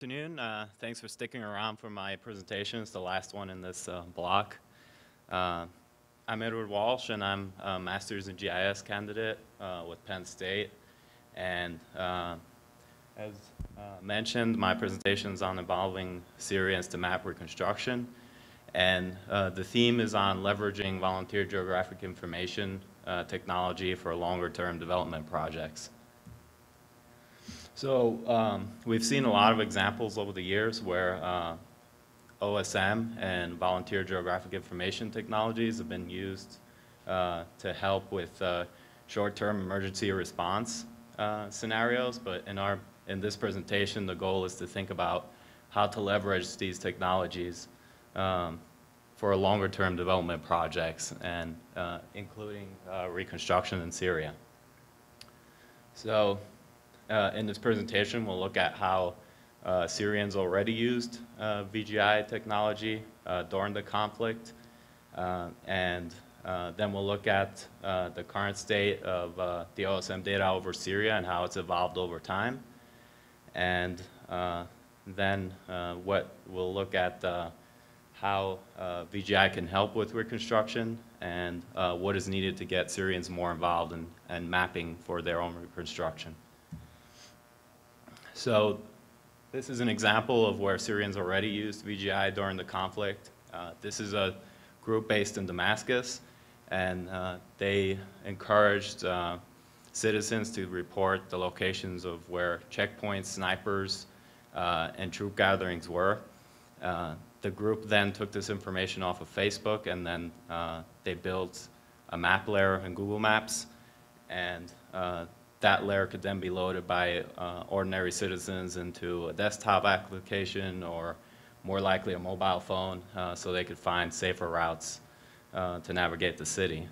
Afternoon. Uh, thanks for sticking around for my presentation. It's the last one in this uh, block. Uh, I'm Edward Walsh, and I'm a Master's in GIS candidate uh, with Penn State. And uh, as uh, mentioned, my presentation is on involving Syrians to map reconstruction. And the theme is on leveraging volunteer geographic information technology for longer-term development projects. So um, we've seen a lot of examples over the years where uh, OSM and volunteer geographic information technologies have been used uh, to help with uh, short-term emergency response uh, scenarios. But in our in this presentation, the goal is to think about how to leverage these technologies um, for longer-term development projects, and uh, including uh, reconstruction in Syria. So uh, in this presentation, we'll look at how uh, Syrians already used uh, VGI technology uh, during the conflict, uh, and uh, then we'll look at the current state of the OSM data over Syria and how it's evolved over time, and then what we'll look at how VGI can help with reconstruction and what is needed to get Syrians more involved in, in mapping for their own reconstruction. So this is an example of where Syrians already used VGI during the conflict. Uh, this is a group based in Damascus, and uh, they encouraged uh, citizens to report the locations of where checkpoints, snipers, uh, and troop gatherings were. Uh, the group then took this information off of Facebook, and then uh, they built a map layer in Google Maps, and that layer could then be loaded by uh, ordinary citizens into a desktop application or more likely a mobile phone uh, so they could find safer routes uh, to navigate the city.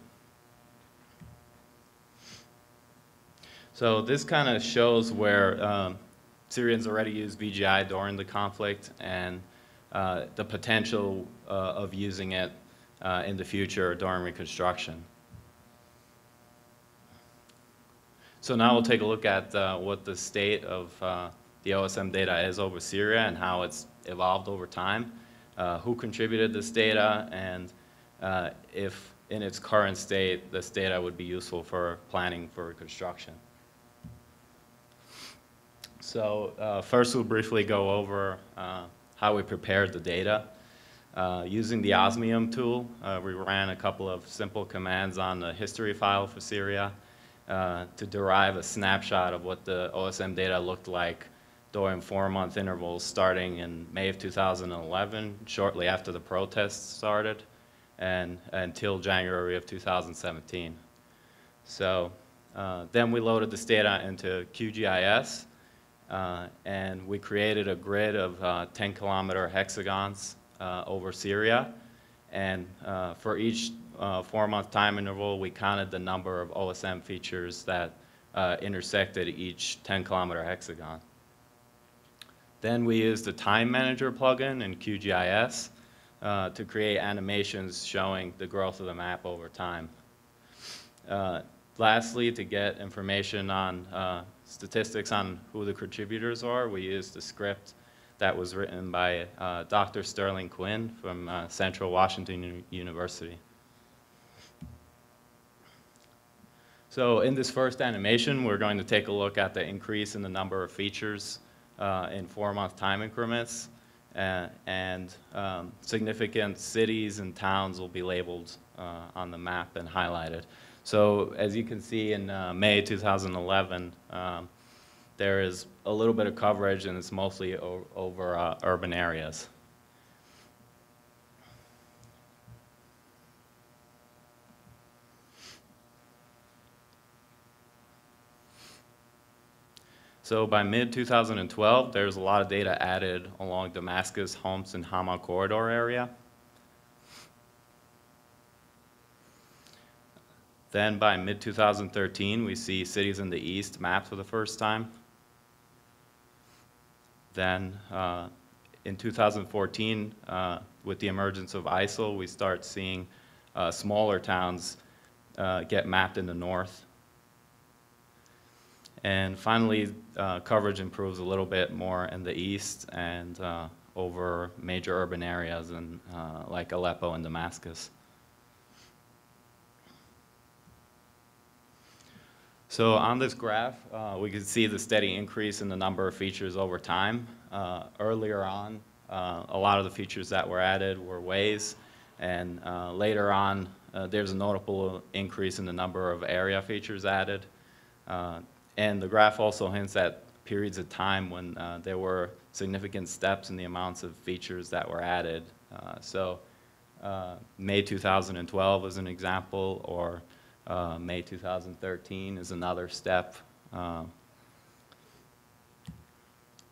So this kind of shows where um, Syrians already used VGI during the conflict and uh, the potential uh, of using it uh, in the future during reconstruction. So now we'll take a look at uh, what the state of uh, the OSM data is over Syria and how it's evolved over time, uh, who contributed this data, and uh, if in its current state this data would be useful for planning for reconstruction. So uh, first we'll briefly go over uh, how we prepared the data. using the Osmium tool, we ran a couple of simple commands on the history file for Syria. Uh, to derive a snapshot of what the OSM data looked like during four-month intervals starting in May of 2011, shortly after the protests started, and until January of 2017. So uh, then we loaded this data into QGIS, uh, and we created a grid of 10-kilometer uh, hexagons uh, over Syria. And for each uh, four-month time interval, we counted the number of OSM features that uh, intersected each 10-kilometer hexagon. Then we used the Time Manager plugin in QGIS uh, to create animations showing the growth of the map over time. Uh, lastly, to get information on uh, statistics on who the contributors are, we used a script that was written by uh, Dr. Sterling Quinn from Central Washington University. So in this first animation, we're going to take a look at the increase in the number of features uh, in four-month time increments, uh, and um, significant cities and towns will be labeled uh, on the map and highlighted. So as you can see in uh, May 2011, um, there is a little bit of coverage, and it's mostly over uh, urban areas. So by mid-2012, there's a lot of data added along Damascus, Homs, and Hama corridor area. Then by mid-2013, we see cities in the east mapped for the first time. Then uh, in 2014, uh, with the emergence of ISIL, we start seeing uh, smaller towns uh, get mapped in the north. And finally, uh, coverage improves a little bit more in the east and uh, over major urban areas in, uh, like Aleppo and Damascus. So on this graph, uh, we can see the steady increase in the number of features over time. Uh, earlier on, uh, a lot of the features that were added were ways, and later on, there's a notable increase in the number of area features added. Uh, and the graph also hints at periods of time when there were significant steps in the amounts of features that were added. so May 2012 is an example, or uh, May 2013 is another step. Uh,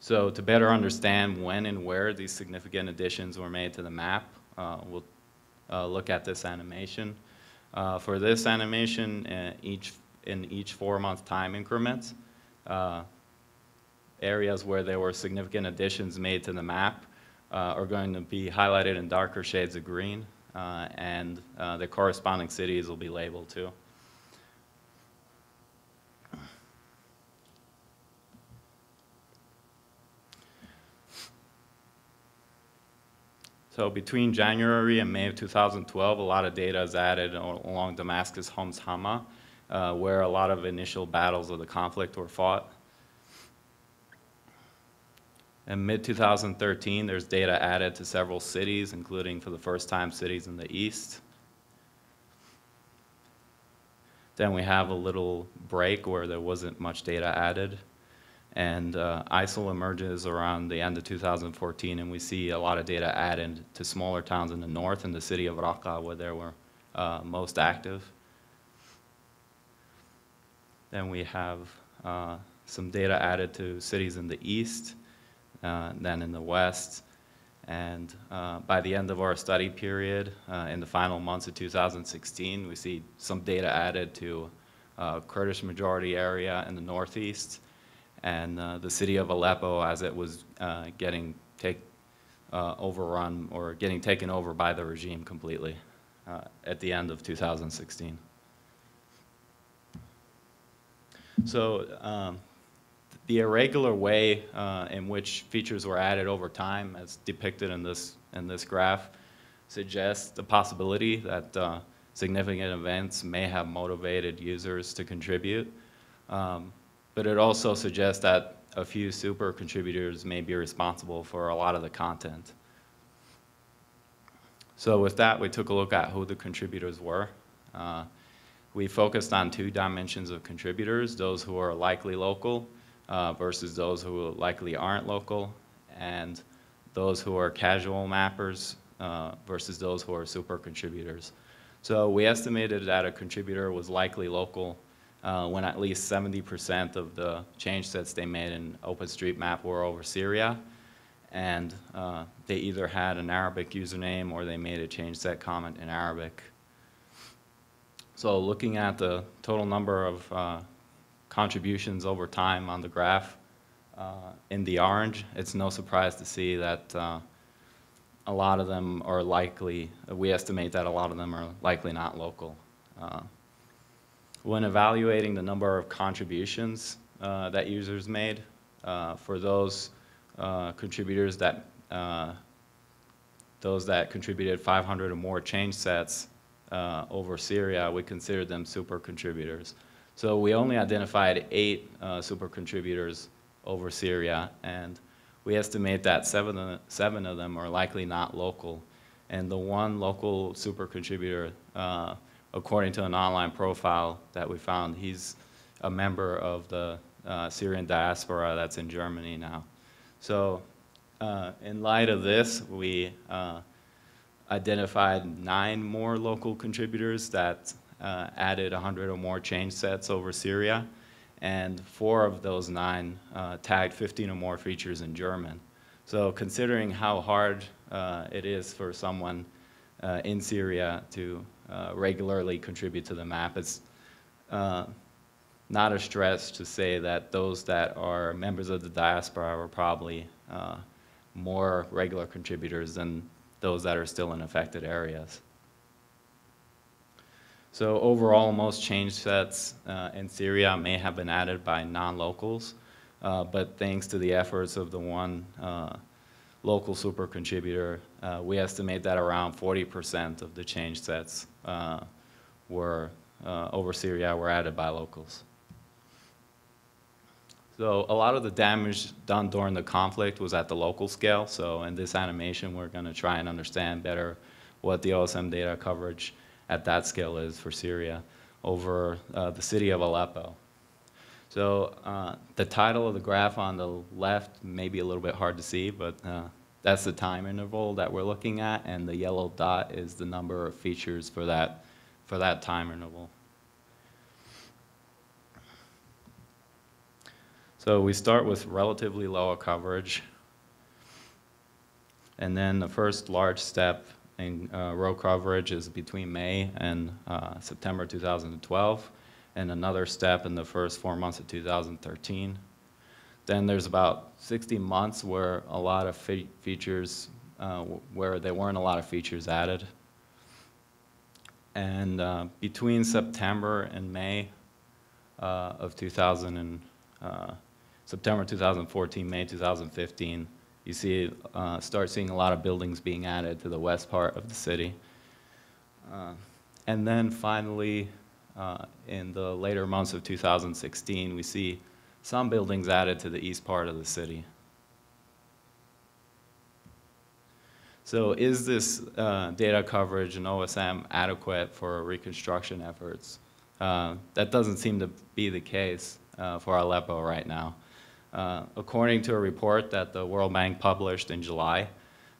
so to better understand when and where these significant additions were made to the map, uh, we'll uh, look at this animation. Uh, for this animation, uh, each, in each four-month time increments, uh, areas where there were significant additions made to the map uh, are going to be highlighted in darker shades of green, uh, and the corresponding cities will be labeled too. So between January and May of 2012, a lot of data is added along Damascus Homs Hama, uh, where a lot of initial battles of the conflict were fought. In mid-2013, there's data added to several cities, including for the first time cities in the east. Then we have a little break where there wasn't much data added. And uh, ISIL emerges around the end of 2014, and we see a lot of data added to smaller towns in the north and the city of Raqqa, where they were uh, most active. Then we have uh, some data added to cities in the east, uh, then in the west. And uh, by the end of our study period, uh, in the final months of 2016, we see some data added to Kurdish majority area in the northeast, and uh, the city of Aleppo as it was uh, getting take, uh, overrun or getting taken over by the regime completely uh, at the end of 2016. So um, the irregular way uh, in which features were added over time, as depicted in this, in this graph, suggests the possibility that uh, significant events may have motivated users to contribute. Um, but it also suggests that a few super contributors may be responsible for a lot of the content. So with that, we took a look at who the contributors were. Uh, we focused on two dimensions of contributors, those who are likely local uh, versus those who likely aren't local, and those who are casual mappers uh, versus those who are super contributors. So we estimated that a contributor was likely local uh, when at least 70% of the change sets they made in OpenStreetMap were over Syria. And uh, they either had an Arabic username or they made a change set comment in Arabic. So looking at the total number of uh, contributions over time on the graph uh, in the orange, it's no surprise to see that uh, a lot of them are likely, we estimate that a lot of them are likely not local. Uh, when evaluating the number of contributions uh, that users made, uh, for those contributors that those that contributed 500 or more change sets uh, over Syria, we considered them super contributors. So we only identified eight uh, super contributors over Syria, and we estimate that seven, seven of them are likely not local. And the one local super contributor according to an online profile that we found, he's a member of the uh, Syrian diaspora that's in Germany now. So uh, in light of this, we uh, identified nine more local contributors that uh, added 100 or more change sets over Syria, and four of those nine uh, tagged 15 or more features in German. So considering how hard uh, it is for someone in Syria to uh, regularly contribute to the map. It's uh, not a stretch to say that those that are members of the diaspora are probably uh, more regular contributors than those that are still in affected areas. So overall, most change sets uh, in Syria may have been added by non-locals, uh, but thanks to the efforts of the one uh, local super contributor, uh, we estimate that around 40% of the change sets uh, were uh, over Syria were added by locals. So a lot of the damage done during the conflict was at the local scale. So in this animation, we're going to try and understand better what the OSM data coverage at that scale is for Syria over uh, the city of Aleppo. So uh, the title of the graph on the left may be a little bit hard to see, but uh, that's the time interval that we're looking at, and the yellow dot is the number of features for that, for that time interval. So we start with relatively lower coverage, and then the first large step in uh, row coverage is between May and uh, September 2012, and another step in the first four months of 2013. Then there's about 60 months where a lot of fe features, uh, where there weren't a lot of features added. And uh, between September and May uh, of 2000 and, uh, September 2014, May 2015, you see, uh, start seeing a lot of buildings being added to the west part of the city. Uh, and then finally, uh, in the later months of 2016, we see some buildings added to the east part of the city. So is this uh, data coverage and OSM adequate for reconstruction efforts? Uh, that doesn't seem to be the case uh, for Aleppo right now. Uh, according to a report that the World Bank published in July,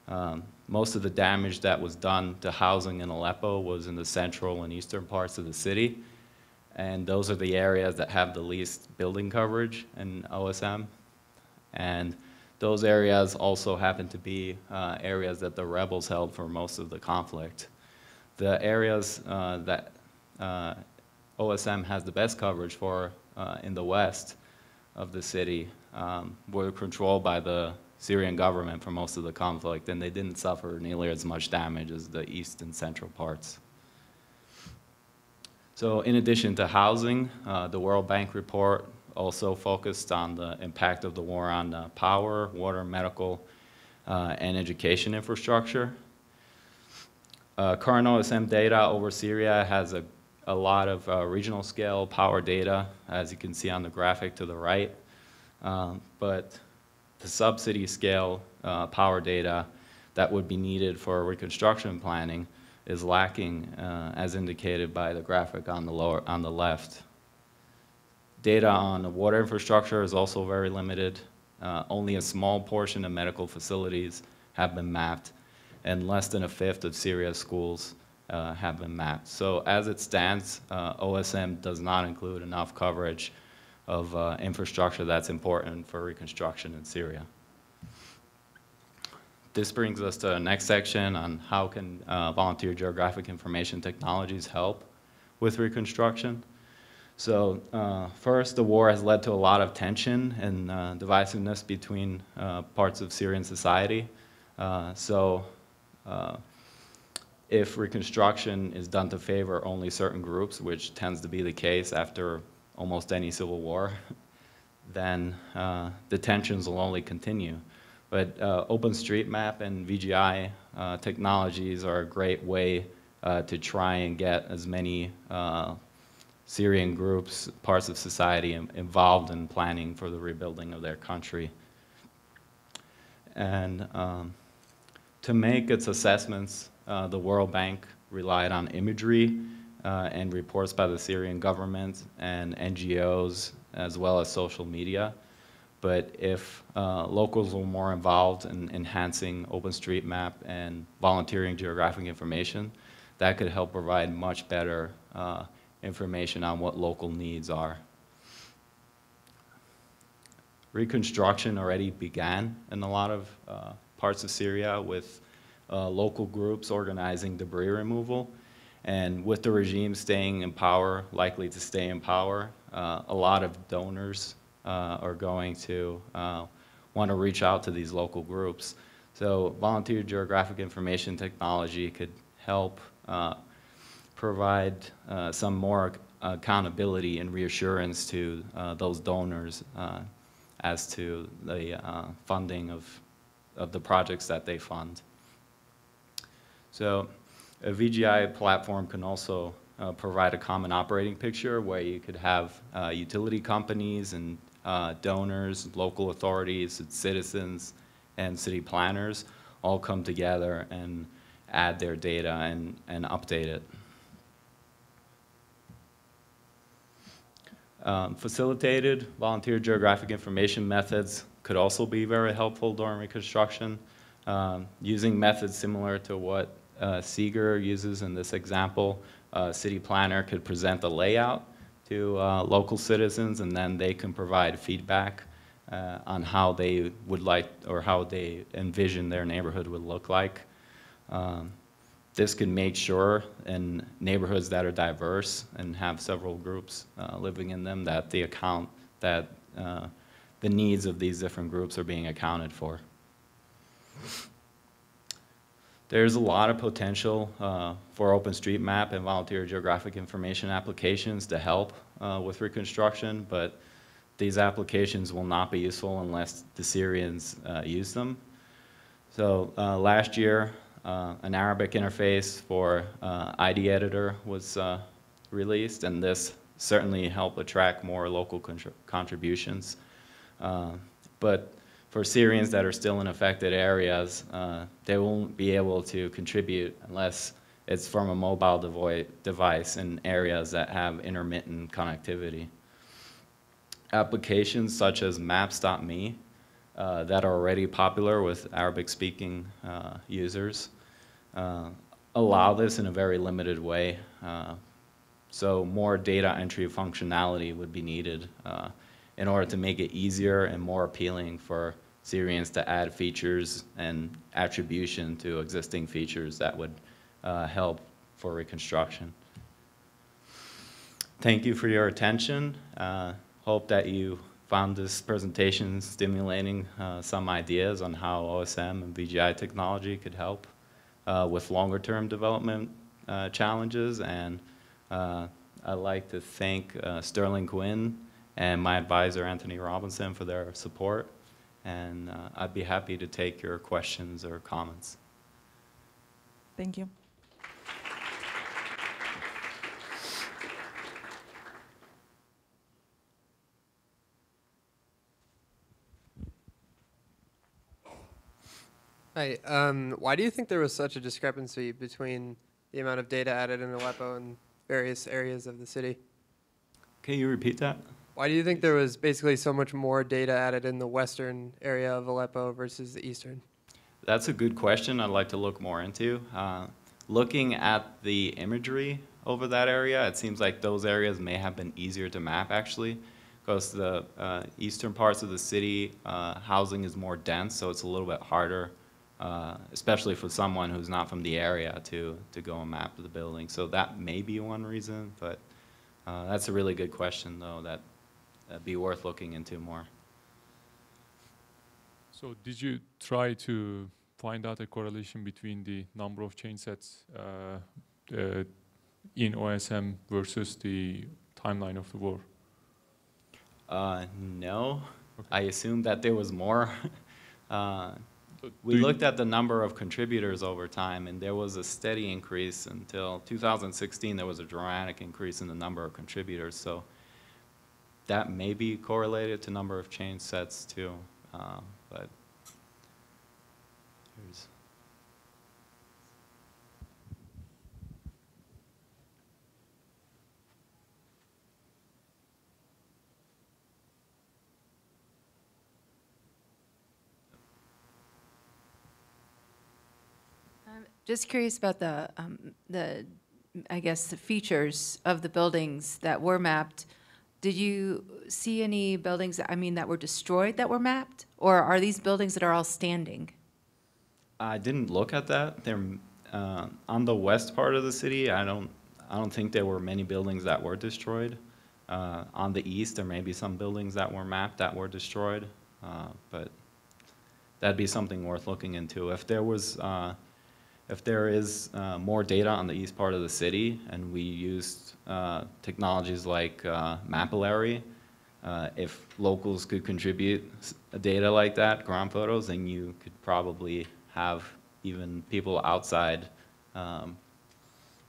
um, most of the damage that was done to housing in Aleppo was in the central and eastern parts of the city. And those are the areas that have the least building coverage in OSM. And those areas also happen to be uh, areas that the rebels held for most of the conflict. The areas uh, that uh, OSM has the best coverage for uh, in the west of the city um, were controlled by the Syrian government for most of the conflict, and they didn't suffer nearly as much damage as the east and central parts. So in addition to housing, uh, the World Bank report also focused on the impact of the war on uh, power, water, medical, uh, and education infrastructure. Uh, current OSM data over Syria has a, a lot of uh, regional scale power data, as you can see on the graphic to the right. Um, but the subsidy scale uh, power data that would be needed for reconstruction planning is lacking uh, as indicated by the graphic on the, lower, on the left. Data on the water infrastructure is also very limited. Uh, only a small portion of medical facilities have been mapped and less than a fifth of Syria's schools uh, have been mapped. So as it stands, uh, OSM does not include enough coverage of uh, infrastructure that's important for reconstruction in Syria. This brings us to the next section on how can uh, volunteer geographic information technologies help with reconstruction. So uh, first, the war has led to a lot of tension and uh, divisiveness between uh, parts of Syrian society. So if reconstruction is done to favor only certain groups, which tends to be the case after almost any civil war, then uh, the tensions will only continue. But uh, OpenStreetMap and VGI uh, technologies are a great way uh, to try and get as many uh, Syrian groups, parts of society involved in planning for the rebuilding of their country. And um, to make its assessments, uh, the World Bank relied on imagery uh, and reports by the Syrian government and NGOs as well as social media. But if uh, locals were more involved in enhancing OpenStreetMap and volunteering geographic information, that could help provide much better uh, information on what local needs are. Reconstruction already began in a lot of uh, parts of Syria with uh, local groups organizing debris removal and with the regime staying in power, likely to stay in power, uh, a lot of donors uh, are going to uh, want to reach out to these local groups. So volunteer geographic information technology could help uh, provide uh, some more accountability and reassurance to those donors as to the funding of, of the projects that they fund. So a VGI platform can also uh, provide a common operating picture where you could have uh, utility companies and uh, donors, local authorities, citizens, and city planners all come together and add their data and, and update it. Um, facilitated volunteer geographic information methods could also be very helpful during reconstruction. Um, using methods similar to what uh, Seeger uses in this example, a city planner could present the layout to uh, local citizens and then they can provide feedback uh, on how they would like or how they envision their neighborhood would look like. Um, this can make sure in neighborhoods that are diverse and have several groups uh, living in them that the account that uh, the needs of these different groups are being accounted for. There's a lot of potential uh, for OpenStreetMap and volunteer geographic information applications to help uh, with reconstruction, but these applications will not be useful unless the Syrians uh, use them. So uh, last year, uh, an Arabic interface for uh, ID editor was released, and this certainly helped attract more local contributions. but for Syrians that are still in affected areas, uh, they won't be able to contribute unless it's from a mobile device in areas that have intermittent connectivity. Applications such as maps.me uh, that are already popular with Arabic-speaking uh, users uh, allow this in a very limited way. Uh, so more data entry functionality would be needed uh, in order to make it easier and more appealing for Syrians to add features and attribution to existing features that would uh, help for reconstruction. Thank you for your attention. Uh, hope that you found this presentation stimulating uh, some ideas on how OSM and VGI technology could help uh, with longer term development uh, challenges and uh, I'd like to thank Sterling Quinn and my advisor, Anthony Robinson, for their support. And uh, I'd be happy to take your questions or comments. Thank you. Hi. Um, why do you think there was such a discrepancy between the amount of data added in Aleppo and various areas of the city? Can you repeat that? Why do you think there was basically so much more data added in the western area of Aleppo versus the eastern? That's a good question I'd like to look more into. Uh, looking at the imagery over that area, it seems like those areas may have been easier to map actually because the uh, eastern parts of the city, uh, housing is more dense, so it's a little bit harder, uh, especially for someone who's not from the area to, to go and map the building. So that may be one reason, but uh, that's a really good question though that uh, be worth looking into more. So did you try to find out a correlation between the number of change sets uh, uh, in OSM versus the timeline of the war? Uh, no. Okay. I assumed that there was more. uh, so we looked at the number of contributors over time, and there was a steady increase until 2016. There was a dramatic increase in the number of contributors. So that may be correlated to number of change sets too, um, but here's. I'm just curious about the, um, the, I guess, the features of the buildings that were mapped did you see any buildings, I mean, that were destroyed that were mapped? Or are these buildings that are all standing? I didn't look at that. They're uh, on the west part of the city. I don't. I don't think there were many buildings that were destroyed. Uh, on the east, there may be some buildings that were mapped that were destroyed, uh, but that'd be something worth looking into. If there was uh, if there is uh, more data on the east part of the city, and we used uh, technologies like uh, Mapillary, uh, if locals could contribute data like that, ground photos, then you could probably have even people outside um,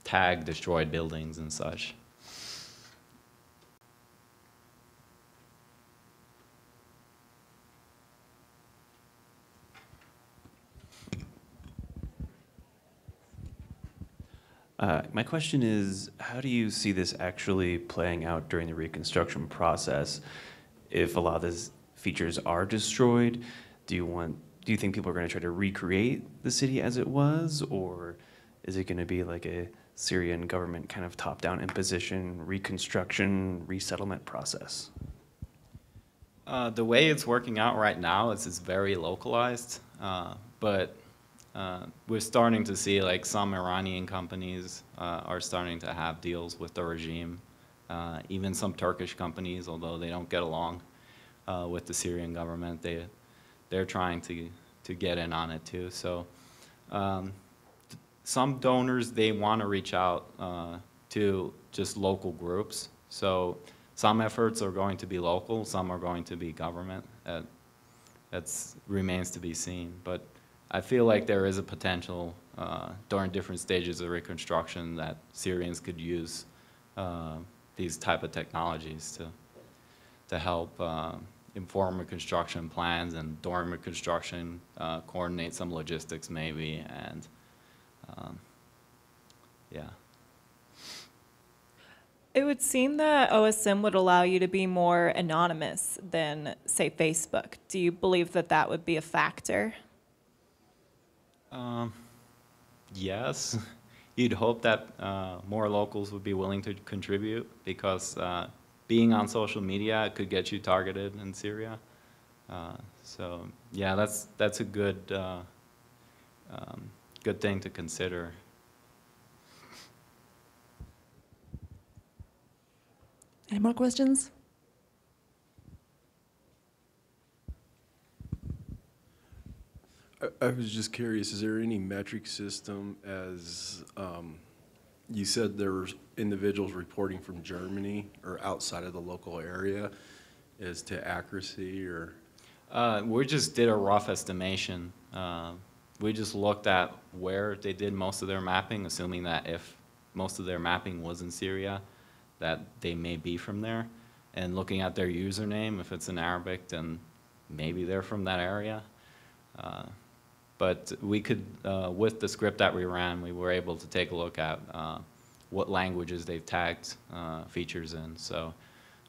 tag destroyed buildings and such. Uh, My question is, how do you see this actually playing out during the reconstruction process? If a lot of these features are destroyed, do you want, do you think people are going to try to recreate the city as it was? Or is it going to be like a Syrian government kind of top-down imposition, reconstruction, resettlement process? Uh, the way it's working out right now is it's very localized, uh, but uh, we're starting to see like some Iranian companies uh, are starting to have deals with the regime. Uh, even some Turkish companies, although they don't get along uh, with the Syrian government, they they're trying to to get in on it too. So um, some donors they want to reach out uh, to just local groups. So some efforts are going to be local, some are going to be government. That remains to be seen. But I feel like there is a potential uh, during different stages of reconstruction that Syrians could use uh, these type of technologies to to help uh, inform reconstruction plans and during reconstruction uh, coordinate some logistics maybe and um, yeah. It would seem that OSM would allow you to be more anonymous than, say, Facebook. Do you believe that that would be a factor? Um, yes, you'd hope that uh, more locals would be willing to contribute because uh, being on social media could get you targeted in Syria. Uh, so yeah, that's that's a good uh, um, good thing to consider. Any more questions? I- I was just curious, is there any metric system as, um, you said there were individuals reporting from Germany or outside of the local area as to accuracy or? Uh, we just did a rough estimation. Uh, we just looked at where they did most of their mapping, assuming that if most of their mapping was in Syria, that they may be from there. And looking at their username, if it's in Arabic, then maybe they're from that area. Uh, but we could, uh, with the script that we ran, we were able to take a look at uh, what languages they've tagged uh, features in. So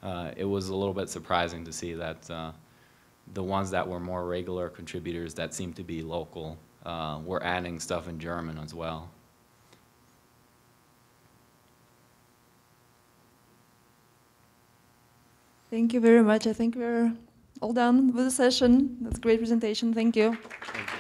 uh, it was a little bit surprising to see that uh, the ones that were more regular contributors that seemed to be local uh, were adding stuff in German as well. Thank you very much. I think we're all done with the session. That's a great presentation. Thank you. Thank you.